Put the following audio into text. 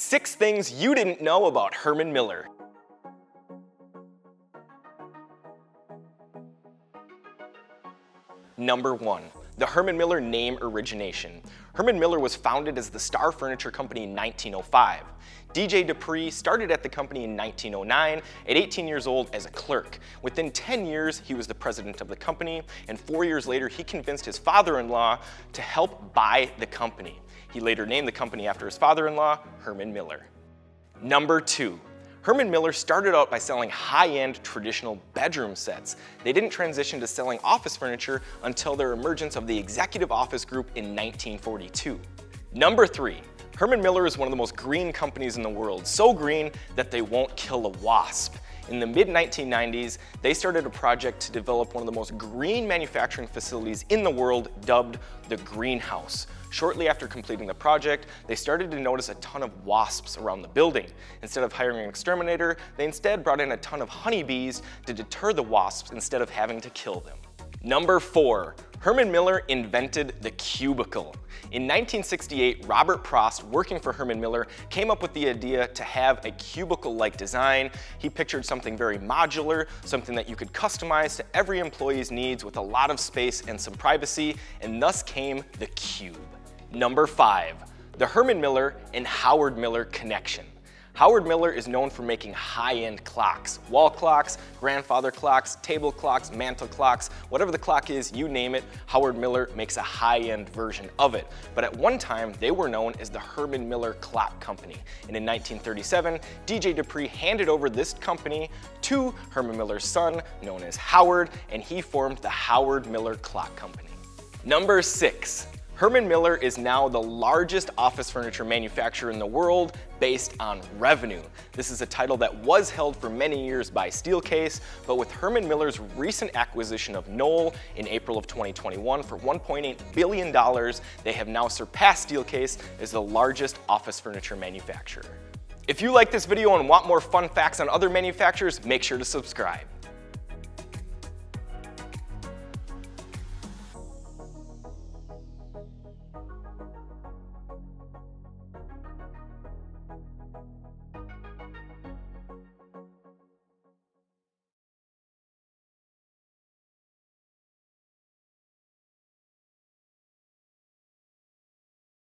Six things you didn't know about Herman Miller. Number one, the Herman Miller name origination. Herman Miller was founded as the Star Furniture Company in 1905. DJ De Pree started at the company in 1909 at 18 years old as a clerk. Within 10 years, he was the president of the company, and four years later, he convinced his father-in-law to help buy the company. He later named the company after his father-in-law, Herman Miller. Number two, Herman Miller started out by selling high-end traditional bedroom sets. They didn't transition to selling office furniture until their emergence of the Executive Office Group in 1942. Number three, Herman Miller is one of the most green companies in the world, so green that they won't kill a wasp. In the mid-1990s, they started a project to develop one of the most green manufacturing facilities in the world dubbed the Greenhouse. Shortly after completing the project, they started to notice a ton of wasps around the building. Instead of hiring an exterminator, they instead brought in a ton of honeybees to deter the wasps instead of having to kill them. Number four, Herman Miller invented the cubicle. In 1968, Robert Propst, working for Herman Miller, came up with the idea to have a cubicle-like design. He pictured something very modular, something that you could customize to every employee's needs with a lot of space and some privacy, and thus came the cube. Number five, the Herman Miller and Howard Miller connection. Howard Miller is known for making high-end clocks. Wall clocks, grandfather clocks, table clocks, mantle clocks, whatever the clock is, you name it, Howard Miller makes a high-end version of it. But at one time, they were known as the Herman Miller Clock Company. And in 1937, DJ De Pree handed over this company to Herman Miller's son, known as Howard, and he formed the Howard Miller Clock Company. Number six, Herman Miller is now the largest office furniture manufacturer in the world based on revenue. This is a title that was held for many years by Steelcase, but with Herman Miller's recent acquisition of Knoll in April of 2021 for $1.8 billion, they have now surpassed Steelcase as the largest office furniture manufacturer. If you like this video and want more fun facts on other manufacturers, make sure to subscribe.